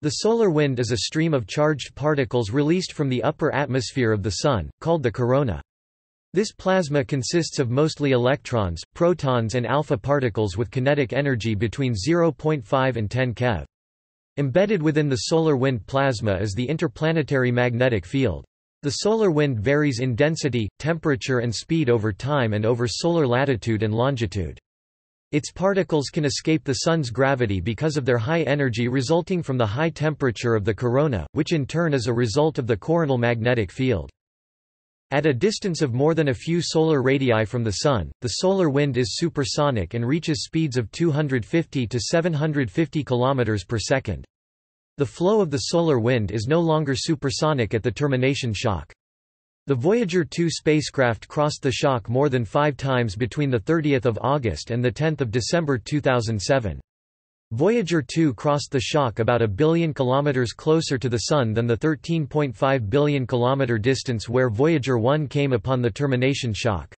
The solar wind is a stream of charged particles released from the upper atmosphere of the Sun, called the corona. This plasma consists of mostly electrons, protons and alpha particles with kinetic energy between 0.5 and 10 keV. Embedded within the solar wind plasma is the interplanetary magnetic field. The solar wind varies in density, temperature and speed over time and over solar latitude and longitude. Its particles can escape the Sun's gravity because of their high energy resulting from the high temperature of the corona, which in turn is a result of the coronal magnetic field. At a distance of more than a few solar radii from the Sun, the solar wind is supersonic and reaches speeds of 250 to 750 km per second. The flow of the solar wind is no longer supersonic at the termination shock. The Voyager 2 spacecraft crossed the shock more than five times between 30 August and 10 December 2007. Voyager 2 crossed the shock about a billion kilometers closer to the Sun than the 13.5 billion kilometer distance where Voyager 1 came upon the termination shock.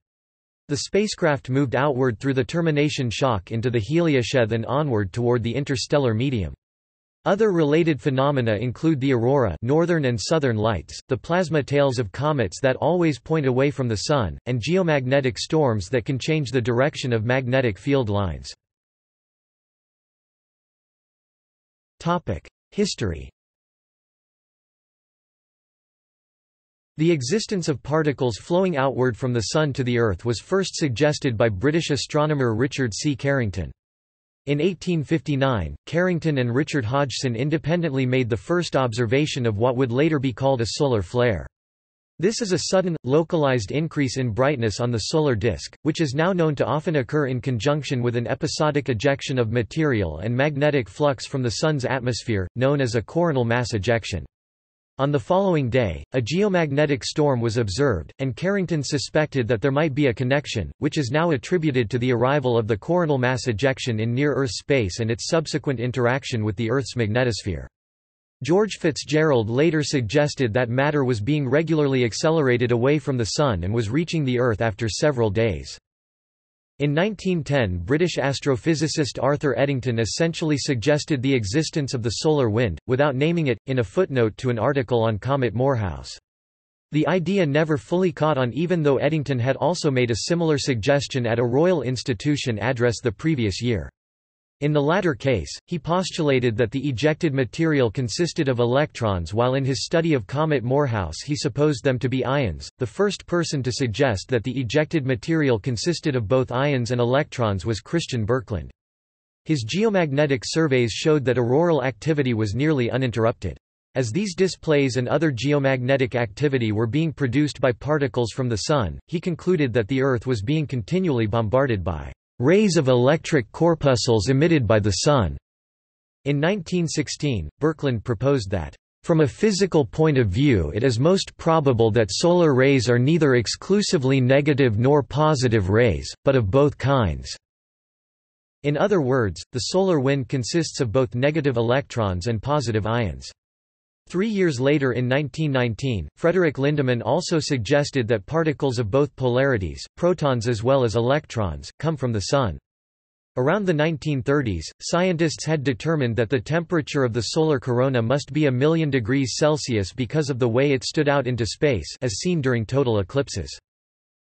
The spacecraft moved outward through the termination shock into the heliosheath and onward toward the interstellar medium. Other related phenomena include the aurora northern and southern lights, the plasma tails of comets that always point away from the Sun, and geomagnetic storms that can change the direction of magnetic field lines. History The existence of particles flowing outward from the Sun to the Earth was first suggested by British astronomer Richard C. Carrington. In 1859, Carrington and Richard Hodgson independently made the first observation of what would later be called a solar flare. This is a sudden, localized increase in brightness on the solar disk, which is now known to often occur in conjunction with an episodic ejection of material and magnetic flux from the Sun's atmosphere, known as a coronal mass ejection. On the following day, a geomagnetic storm was observed, and Carrington suspected that there might be a connection, which is now attributed to the arrival of the coronal mass ejection in near-Earth space and its subsequent interaction with the Earth's magnetosphere. George Fitzgerald later suggested that matter was being regularly accelerated away from the Sun and was reaching the Earth after several days. In 1910 British astrophysicist Arthur Eddington essentially suggested the existence of the solar wind, without naming it, in a footnote to an article on Comet Morehouse. The idea never fully caught on even though Eddington had also made a similar suggestion at a Royal Institution address the previous year. In the latter case, he postulated that the ejected material consisted of electrons while in his study of Comet Morehouse he supposed them to be ions. The first person to suggest that the ejected material consisted of both ions and electrons was Christian Birkeland. His geomagnetic surveys showed that auroral activity was nearly uninterrupted. As these displays and other geomagnetic activity were being produced by particles from the Sun, he concluded that the Earth was being continually bombarded by rays of electric corpuscles emitted by the Sun. In 1916, Birkeland proposed that, from a physical point of view it is most probable that solar rays are neither exclusively negative nor positive rays, but of both kinds. In other words, the solar wind consists of both negative electrons and positive ions. Three years later in 1919, Frederick Lindemann also suggested that particles of both polarities, protons as well as electrons, come from the Sun. Around the 1930s, scientists had determined that the temperature of the solar corona must be a million degrees Celsius because of the way it stood out into space as seen during total eclipses.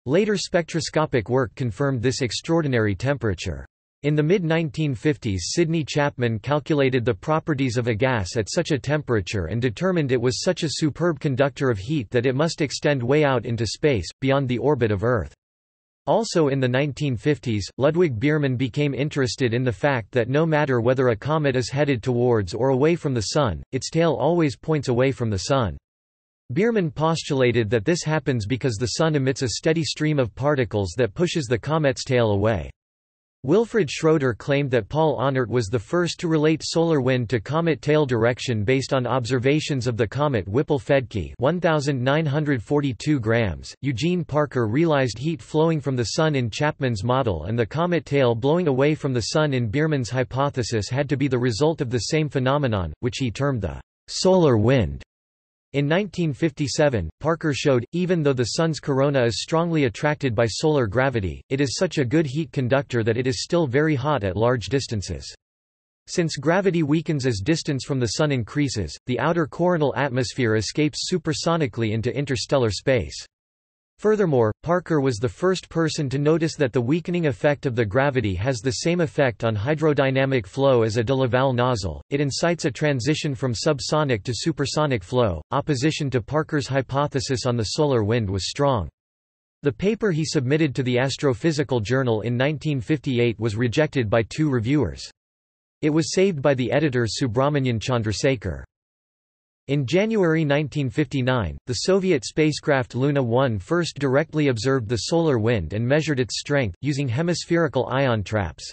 Later spectroscopic work confirmed this extraordinary temperature. In the mid-1950s Sidney Chapman calculated the properties of a gas at such a temperature and determined it was such a superb conductor of heat that it must extend way out into space, beyond the orbit of Earth. Also in the 1950s, Ludwig Biermann became interested in the fact that no matter whether a comet is headed towards or away from the Sun, its tail always points away from the Sun. Biermann postulated that this happens because the Sun emits a steady stream of particles that pushes the comet's tail away. Wilfried Schröder claimed that Paul Ahnert was the first to relate solar wind to comet tail direction based on observations of the comet Whipple-Fedke 1942 grams. Eugene Parker realized heat flowing from the Sun in Chapman's model and the comet tail blowing away from the Sun in Biermann's hypothesis had to be the result of the same phenomenon, which he termed the solar wind. In 1957, Parker showed, even though the Sun's corona is strongly attracted by solar gravity, it is such a good heat conductor that it is still very hot at large distances. Since gravity weakens as distance from the Sun increases, the outer coronal atmosphere escapes supersonically into interstellar space. Furthermore, Parker was the first person to notice that the weakening effect of the gravity has the same effect on hydrodynamic flow as a de Laval nozzle. It incites a transition from subsonic to supersonic flow. Opposition to Parker's hypothesis on the solar wind was strong. The paper he submitted to the Astrophysical Journal in 1958 was rejected by two reviewers. It was saved by the editor Subrahmanyan Chandrasekhar. In January 1959, the Soviet spacecraft Luna 1 first directly observed the solar wind and measured its strength, using hemispherical ion traps.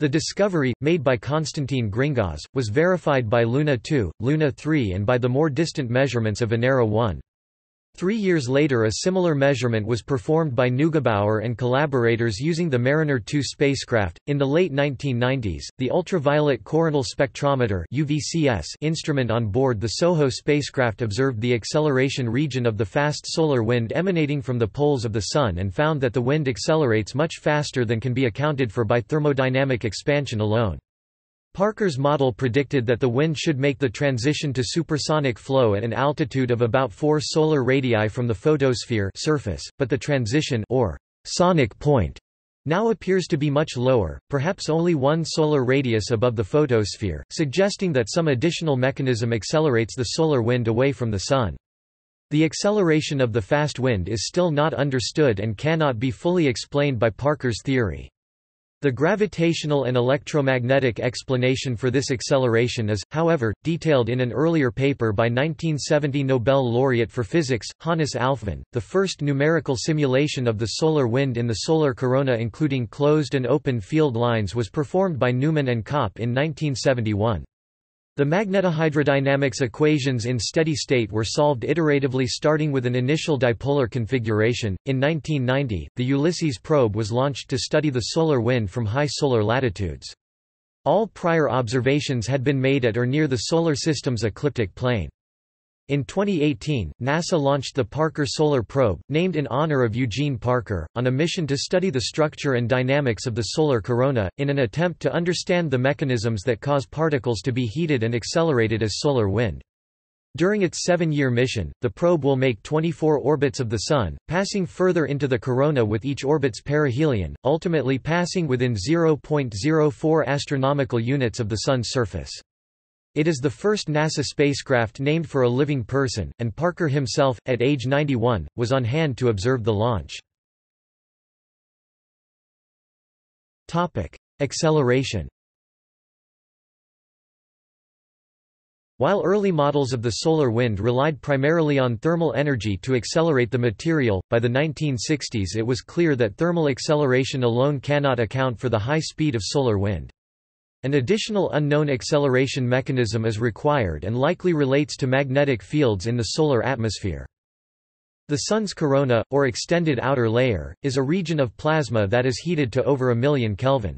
The discovery, made by Konstantin Gringauz, was verified by Luna 2, Luna 3 and by the more distant measurements of Venera 1. Three years later a similar measurement was performed by Neugebauer and collaborators using the Mariner 2 spacecraft. In the late 1990s, the Ultraviolet Coronal Spectrometer UVCS instrument on board the SOHO spacecraft observed the acceleration region of the fast solar wind emanating from the poles of the Sun and found that the wind accelerates much faster than can be accounted for by thermodynamic expansion alone. Parker's model predicted that the wind should make the transition to supersonic flow at an altitude of about 4 solar radii from the photosphere surface, but the transition or sonic point now appears to be much lower, perhaps only one solar radius above the photosphere, suggesting that some additional mechanism accelerates the solar wind away from the Sun. The acceleration of the fast wind is still not understood and cannot be fully explained by Parker's theory. The gravitational and electromagnetic explanation for this acceleration is, however, detailed in an earlier paper by 1970 Nobel laureate for physics, Hannes Alfvén. The first numerical simulation of the solar wind in the solar corona including closed and open field lines was performed by Pneuman and Kopp in 1971. The magnetohydrodynamics equations in steady state were solved iteratively starting with an initial dipolar configuration. In 1990, the Ulysses probe was launched to study the solar wind from high solar latitudes. All prior observations had been made at or near the solar system's ecliptic plane. In 2018, NASA launched the Parker Solar Probe, named in honor of Eugene Parker, on a mission to study the structure and dynamics of the solar corona, in an attempt to understand the mechanisms that cause particles to be heated and accelerated as solar wind. During its seven-year mission, the probe will make 24 orbits of the Sun, passing further into the corona with each orbit's perihelion, ultimately passing within 0.04 astronomical units of the Sun's surface. It is the first NASA spacecraft named for a living person, and Parker himself, at age 91, was on hand to observe the launch. Acceleration While early models of the solar wind relied primarily on thermal energy to accelerate the material, by the 1960s it was clear that thermal acceleration alone cannot account for the high speed of solar wind. An additional unknown acceleration mechanism is required and likely relates to magnetic fields in the solar atmosphere. The Sun's corona, or extended outer layer, is a region of plasma that is heated to over a million Kelvin.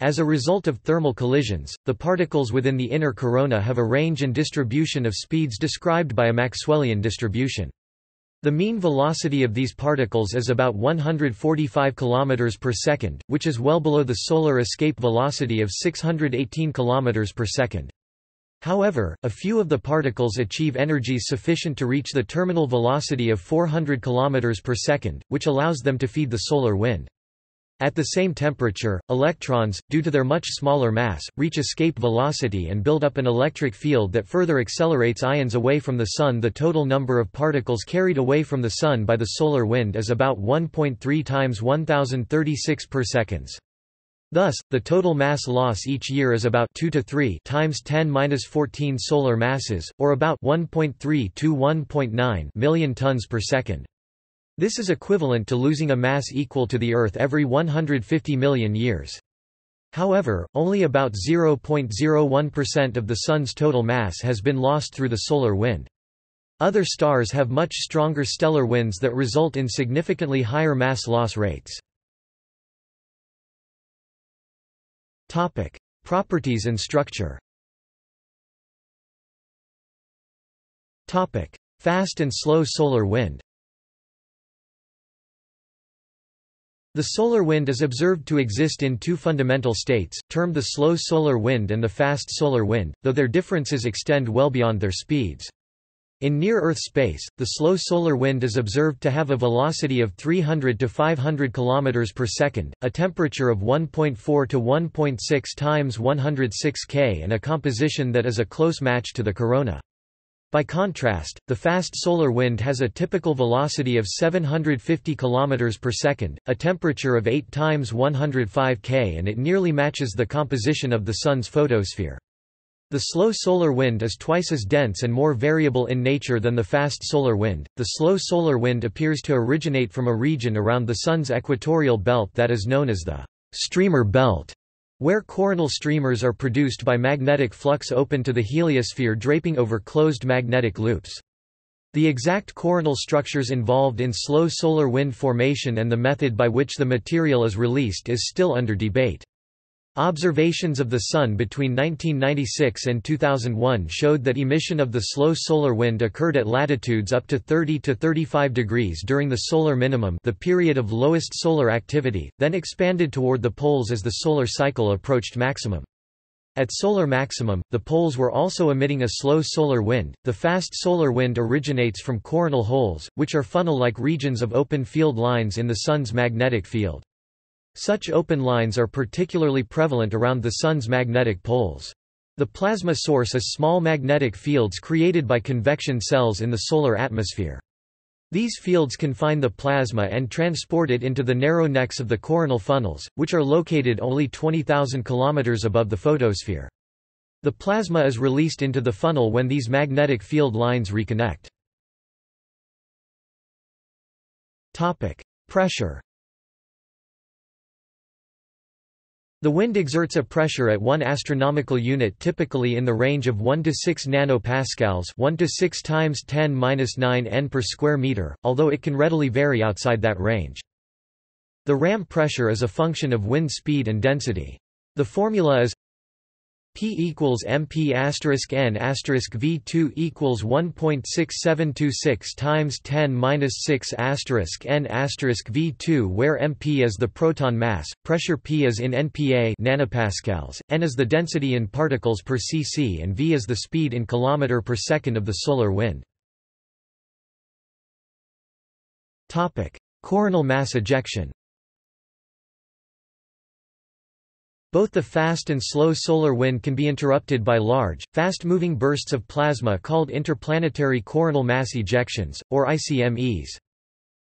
As a result of thermal collisions, the particles within the inner corona have a range and distribution of speeds described by a Maxwellian distribution. The mean velocity of these particles is about 145 km per second, which is well below the solar escape velocity of 618 km per second. However, a few of the particles achieve energies sufficient to reach the terminal velocity of 400 km per second, which allows them to feed the solar wind. At the same temperature, electrons, due to their much smaller mass, reach escape velocity and build up an electric field that further accelerates ions away from the Sun. The total number of particles carried away from the Sun by the solar wind is about 1.3 times 1036 per seconds. Thus, the total mass loss each year is about 2 to 3 times 10^-14 solar masses, or about 1.3 to 1.9 million tons per second. This is equivalent to losing a mass equal to the Earth every 150 million years. However, only about 0.01% of the Sun's total mass has been lost through the solar wind. Other stars have much stronger stellar winds that result in significantly higher mass loss rates. Topic: Properties and structure. Topic: Fast and slow solar wind. The solar wind is observed to exist in two fundamental states, termed the slow solar wind and the fast solar wind, though their differences extend well beyond their speeds. In near-Earth space, the slow solar wind is observed to have a velocity of 300 to 500 km per second, a temperature of 1.4 to 1.6 times 106 K and a composition that is a close match to the corona. By contrast, the fast solar wind has a typical velocity of 750 km per second, a temperature of 8 times 105 K and it nearly matches the composition of the Sun's photosphere. The slow solar wind is twice as dense and more variable in nature than the fast solar wind. The slow solar wind appears to originate from a region around the Sun's equatorial belt that is known as the streamer belt where coronal streamers are produced by magnetic flux open to the heliosphere draping over closed magnetic loops. The exact coronal structures involved in slow solar wind formation and the method by which the material is released is still under debate. Observations of the Sun between 1996 and 2001 showed that emission of the slow solar wind occurred at latitudes up to 30 to 35 degrees during the solar minimum the period of lowest solar activity, then expanded toward the poles as the solar cycle approached maximum. At solar maximum, the poles were also emitting a slow solar wind. The fast solar wind originates from coronal holes, which are funnel-like regions of open field lines in the Sun's magnetic field. Such open lines are particularly prevalent around the Sun's magnetic poles. The plasma source is small magnetic fields created by convection cells in the solar atmosphere. These fields confine the plasma and transport it into the narrow necks of the coronal funnels, which are located only 20,000 km above the photosphere. The plasma is released into the funnel when these magnetic field lines reconnect. Pressure The wind exerts a pressure at 1 astronomical unit typically in the range of 1 to 6 nanopascals 1 to 6 times 10^-9 n per square meter, although it can readily vary outside that range. The ram pressure is a function of wind speed and density. The formula is P equals MP asterisk N asterisk V two equals one point six seven two six times ten minus six asterisk N asterisk V two where MP is the proton mass, pressure P is in NPa nanopascals, N is the density in particles per cc and V is the speed in kilometer per second of the solar wind. Topic: Coronal mass ejection. Both the fast and slow solar wind can be interrupted by large, fast-moving bursts of plasma called interplanetary coronal mass ejections, or ICMEs.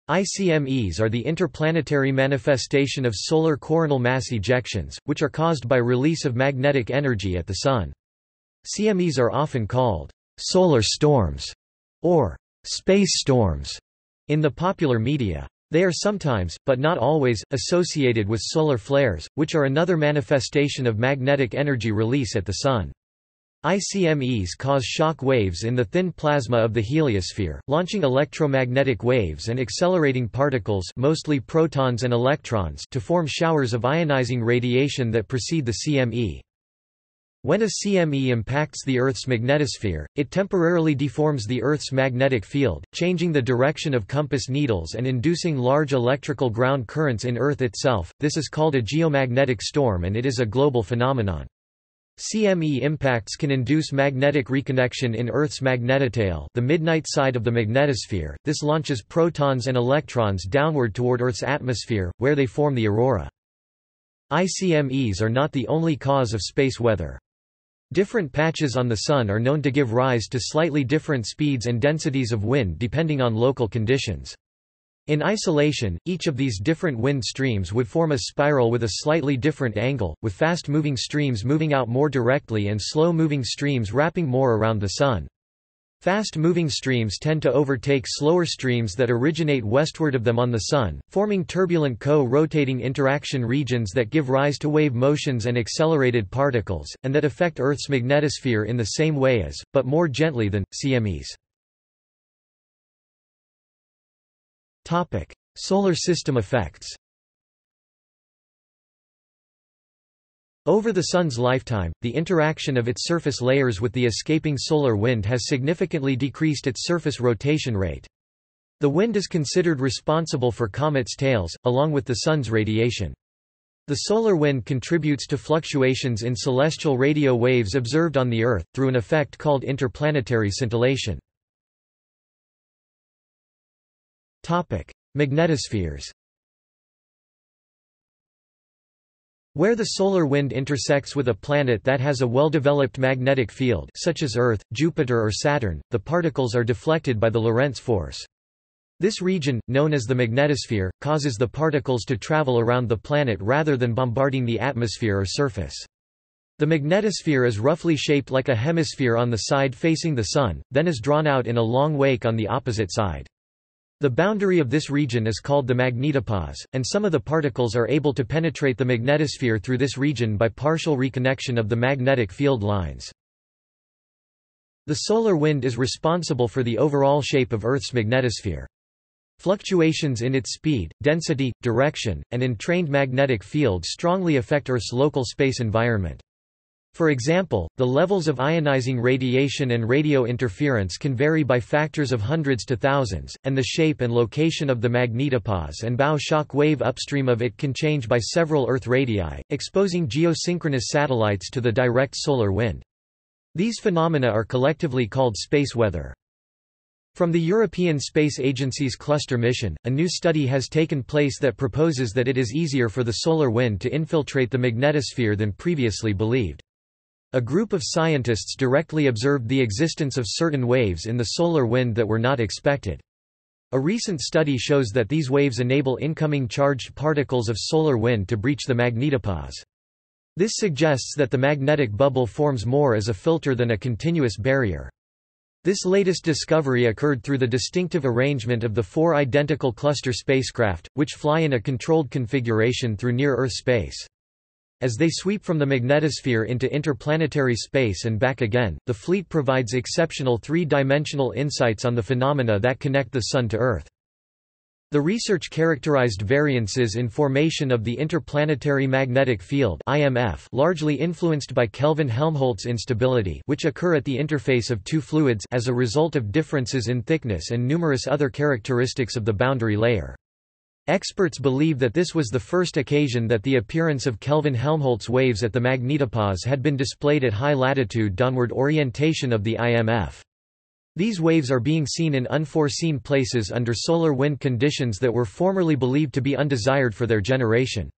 ICMEs are the interplanetary manifestation of solar coronal mass ejections, which are caused by release of magnetic energy at the Sun. CMEs are often called solar storms or space storms in the popular media. They are sometimes, but not always, associated with solar flares, which are another manifestation of magnetic energy release at the Sun. ICMEs cause shock waves in the thin plasma of the heliosphere, launching electromagnetic waves and accelerating particles mostly protons and electrons to form showers of ionizing radiation that precede the CME. When a CME impacts the Earth's magnetosphere, it temporarily deforms the Earth's magnetic field, changing the direction of compass needles and inducing large electrical ground currents in Earth itself. This is called a geomagnetic storm and it is a global phenomenon. CME impacts can induce magnetic reconnection in Earth's magnetotail the midnight side of the magnetosphere. This launches protons and electrons downward toward Earth's atmosphere, where they form the aurora. ICMEs are not the only cause of space weather. Different patches on the Sun are known to give rise to slightly different speeds and densities of wind depending on local conditions. In isolation, each of these different wind streams would form a spiral with a slightly different angle, with fast-moving streams moving out more directly and slow-moving streams wrapping more around the Sun. Fast-moving streams tend to overtake slower streams that originate westward of them on the Sun, forming turbulent co-rotating interaction regions that give rise to wave motions and accelerated particles, and that affect Earth's magnetosphere in the same way as, but more gently than, CMEs. Solar system effects Over the Sun's lifetime, the interaction of its surface layers with the escaping solar wind has significantly decreased its surface rotation rate. The wind is considered responsible for comets' tails, along with the Sun's radiation. The solar wind contributes to fluctuations in celestial radio waves observed on the Earth, through an effect called interplanetary scintillation. Magnetospheres Where the solar wind intersects with a planet that has a well-developed magnetic field such as Earth, Jupiter or Saturn, the particles are deflected by the Lorentz force. This region, known as the magnetosphere, causes the particles to travel around the planet rather than bombarding the atmosphere or surface. The magnetosphere is roughly shaped like a hemisphere on the side facing the Sun, then is drawn out in a long wake on the opposite side. The boundary of this region is called the magnetopause, and some of the particles are able to penetrate the magnetosphere through this region by partial reconnection of the magnetic field lines. The solar wind is responsible for the overall shape of Earth's magnetosphere. Fluctuations in its speed, density, direction, and entrained magnetic field strongly affect Earth's local space environment. For example, the levels of ionizing radiation and radio interference can vary by factors of hundreds to thousands, and the shape and location of the magnetopause and bow shock wave upstream of it can change by several Earth radii, exposing geosynchronous satellites to the direct solar wind. These phenomena are collectively called space weather. From the European Space Agency's cluster mission, a new study has taken place that proposes that it is easier for the solar wind to infiltrate the magnetosphere than previously believed. A group of scientists directly observed the existence of certain waves in the solar wind that were not expected. A recent study shows that these waves enable incoming charged particles of solar wind to breach the magnetopause. This suggests that the magnetic bubble forms more as a filter than a continuous barrier. This latest discovery occurred through the distinctive arrangement of the four identical cluster spacecraft, which fly in a controlled configuration through near-Earth space. As they sweep from the magnetosphere into interplanetary space and back again, the fleet provides exceptional three-dimensional insights on the phenomena that connect the Sun to Earth. The research characterized variances in formation of the interplanetary magnetic field (IMF), largely influenced by Kelvin-Helmholtz instability, which occur at the interface of two fluids as a result of differences in thickness and numerous other characteristics of the boundary layer. Experts believe that this was the first occasion that the appearance of Kelvin-Helmholtz waves at the magnetopause had been displayed at high latitude downward orientation of the IMF. These waves are being seen in unforeseen places under solar wind conditions that were formerly believed to be undesired for their generation.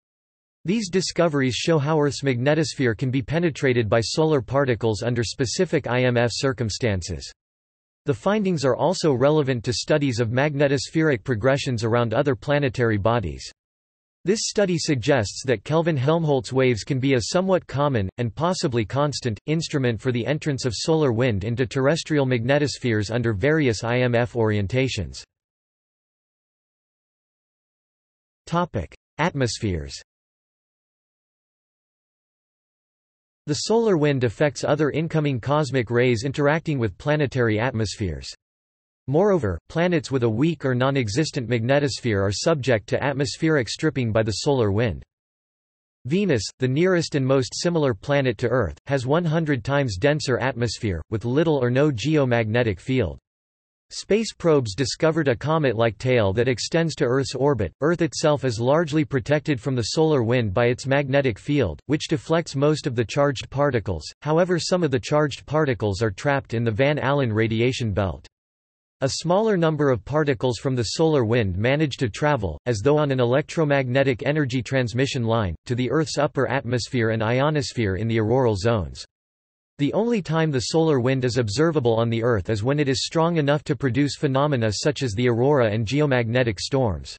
These discoveries show how Earth's magnetosphere can be penetrated by solar particles under specific IMF circumstances. The findings are also relevant to studies of magnetospheric progressions around other planetary bodies. This study suggests that Kelvin-Helmholtz waves can be a somewhat common, and possibly constant, instrument for the entrance of solar wind into terrestrial magnetospheres under various IMF orientations. Atmospheres The solar wind affects other incoming cosmic rays interacting with planetary atmospheres. Moreover, planets with a weak or non-existent magnetosphere are subject to atmospheric stripping by the solar wind. Venus, the nearest and most similar planet to Earth, has 100 times denser atmosphere, with little or no geomagnetic field. Space probes discovered a comet-like tail that extends to Earth's orbit. Earth itself is largely protected from the solar wind by its magnetic field, which deflects most of the charged particles, however some of the charged particles are trapped in the Van Allen radiation belt. A smaller number of particles from the solar wind manage to travel, as though on an electromagnetic energy transmission line, to the Earth's upper atmosphere and ionosphere in the auroral zones. The only time the solar wind is observable on the Earth is when it is strong enough to produce phenomena such as the aurora and geomagnetic storms.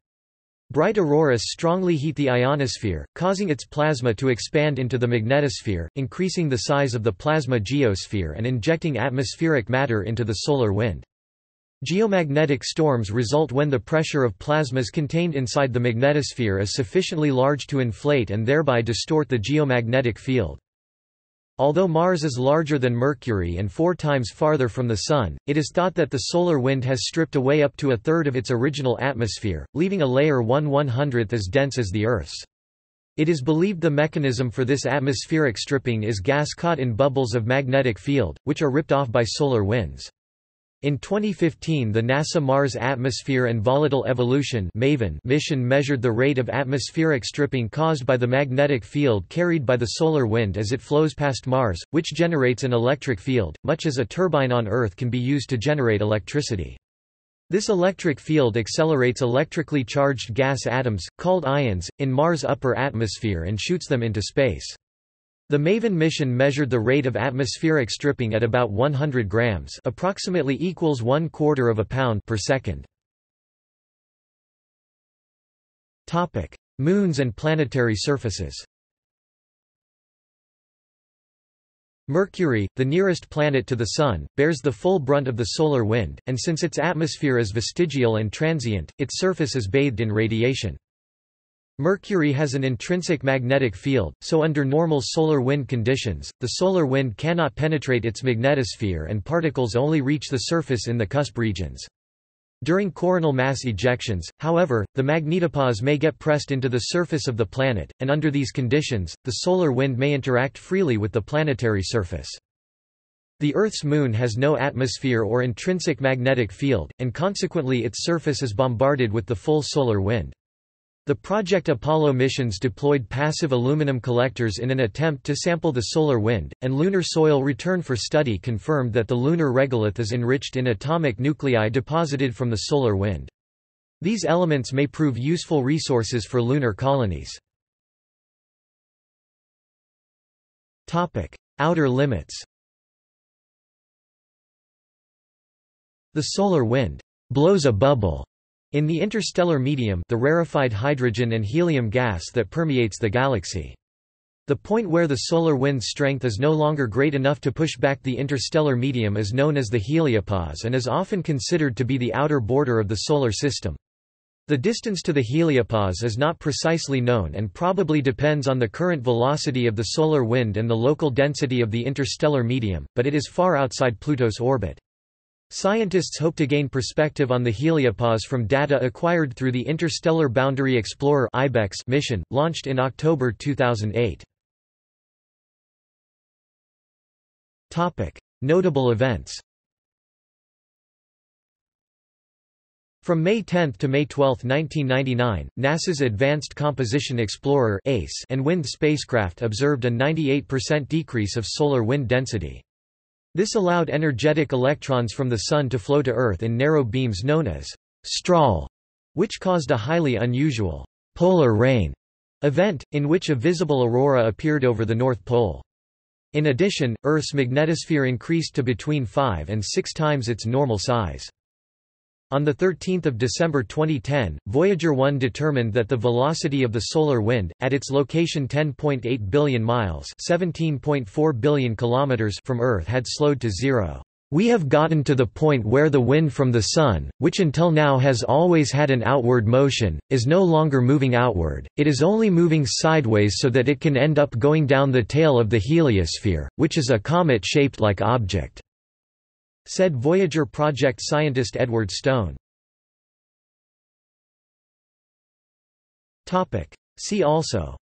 Bright auroras strongly heat the ionosphere, causing its plasma to expand into the magnetosphere, increasing the size of the plasma geosphere and injecting atmospheric matter into the solar wind. Geomagnetic storms result when the pressure of plasmas contained inside the magnetosphere is sufficiently large to inflate and thereby distort the geomagnetic field. Although Mars is larger than Mercury and four times farther from the Sun, it is thought that the solar wind has stripped away up to a third of its original atmosphere, leaving a layer 1 100th as dense as the Earth's. It is believed the mechanism for this atmospheric stripping is gas caught in bubbles of magnetic field, which are ripped off by solar winds. In 2015 the NASA Mars Atmosphere and Volatile Evolution mission measured the rate of atmospheric stripping caused by the magnetic field carried by the solar wind as it flows past Mars, which generates an electric field, much as a turbine on Earth can be used to generate electricity. This electric field accelerates electrically charged gas atoms, called ions, in Mars' upper atmosphere and shoots them into space. The MAVEN mission measured the rate of atmospheric stripping at about 100 grams approximately equals one quarter of a pound per second. Moons and planetary surfaces Mercury, the nearest planet to the Sun, bears the full brunt of the solar wind, and since its atmosphere is vestigial and transient, its surface is bathed in radiation. Mercury has an intrinsic magnetic field, so under normal solar wind conditions, the solar wind cannot penetrate its magnetosphere and particles only reach the surface in the cusp regions. During coronal mass ejections, however, the magnetopause may get pressed into the surface of the planet, and under these conditions, the solar wind may interact freely with the planetary surface. The Earth's moon has no atmosphere or intrinsic magnetic field, and consequently its surface is bombarded with the full solar wind. The Project Apollo missions deployed passive aluminum collectors in an attempt to sample the solar wind, and lunar soil return for study confirmed that the lunar regolith is enriched in atomic nuclei deposited from the solar wind. These elements may prove useful resources for lunar colonies. Outer limits The solar wind blows a bubble in the interstellar medium the rarefied hydrogen and helium gas that permeates the galaxy. The point where the solar wind's strength is no longer great enough to push back the interstellar medium is known as the heliopause and is often considered to be the outer border of the Solar System. The distance to the heliopause is not precisely known and probably depends on the current velocity of the solar wind and the local density of the interstellar medium, but it is far outside Pluto's orbit. Scientists hope to gain perspective on the heliopause from data acquired through the Interstellar Boundary Explorer mission, launched in October 2008. Notable events From May 10 to May 12, 1999, NASA's Advanced Composition Explorer and WIND spacecraft observed a 98% decrease of solar wind density. This allowed energetic electrons from the Sun to flow to Earth in narrow beams known as strahl, which caused a highly unusual polar rain event, in which a visible aurora appeared over the North Pole. In addition, Earth's magnetosphere increased to between 5 and 6 times its normal size. On 13 December 2010, Voyager 1 determined that the velocity of the solar wind, at its location 10.8 billion miles billion kilometers from Earth had slowed to zero. We have gotten to the point where the wind from the Sun, which until now has always had an outward motion, is no longer moving outward, it is only moving sideways so that it can end up going down the tail of the heliosphere, which is a comet-shaped like object said Voyager project scientist Edward Stone. See also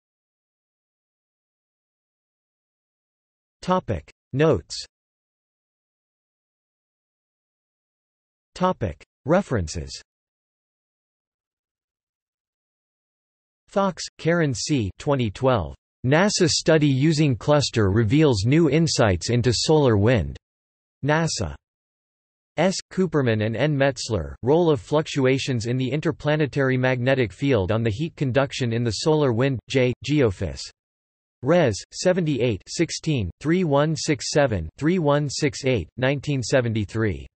Topic Notes Topic References Fox, Karen C. 2012. NASA study using cluster reveals new insights into solar wind. NASA. S. Cuperman and N. Metzler, Role of Fluctuations in the Interplanetary Magnetic Field on the Heat Conduction in the Solar Wind, J. Geophys. Res. 78 16, 3167 3168, 1973.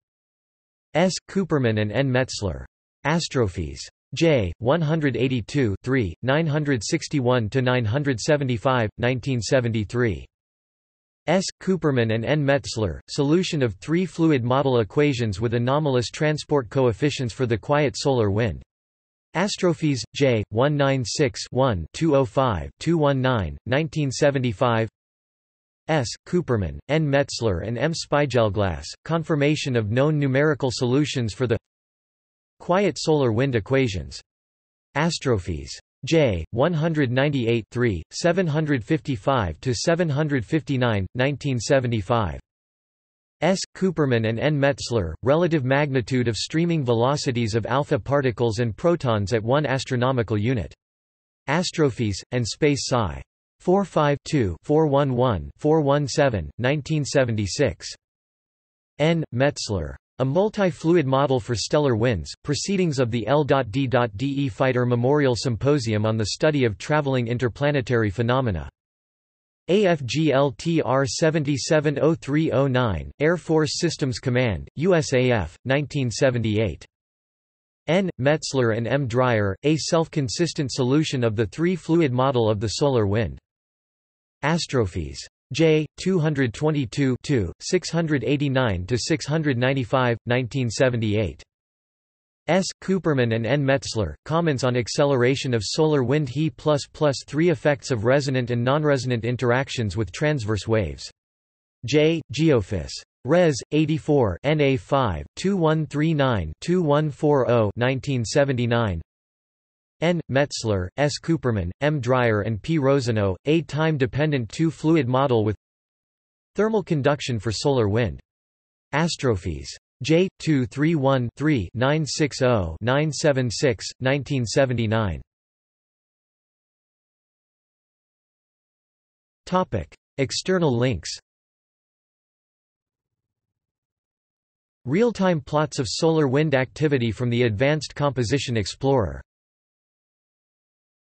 S. Cuperman and N. Metzler. Astrophysics. J. 182 3, 961–975, 1973. S. Cuperman and N. Metzler, solution of three fluid model equations with anomalous transport coefficients for the quiet solar wind. Astrophysics, J. 196-1 205-219, 1975 S. Cuperman, N. Metzler and M. Spiegelglass, confirmation of known numerical solutions for the quiet solar wind equations. Astrophysics. J. 198 3, 755–759, 1975. S. Cuperman and N. Metzler, relative magnitude of streaming velocities of alpha particles and protons at 1 astronomical unit. Astrophysics, and Space Sci. 45 411 417, 1976. N. Metzler. A multi-fluid model for stellar winds, Proceedings of the L.D.de Feiter Memorial Symposium on the Study of Traveling Interplanetary Phenomena. AFGLTR 770309, Air Force Systems Command, USAF, 1978. N. Metzler and M. Dryer, A Self-Consistent Solution of the Three-Fluid Model of the Solar Wind. Astrophysics. J. 222 689–695, 1978. S. Cuperman and N. Metzler, Comments on Acceleration of Solar Wind He++ Three Effects of Resonant and Nonresonant Interactions with Transverse Waves. J. Geophys. Res. 84 NA 5, 2139-2140 1979 N. Metzler, S. Cuperman, M. Dryer and P. Rosenau, a time-dependent two-fluid model with thermal conduction for solar wind. Astrophysics. J. 231-3-960-976, 1979. External links Real-time plots of solar wind activity from the Advanced Composition Explorer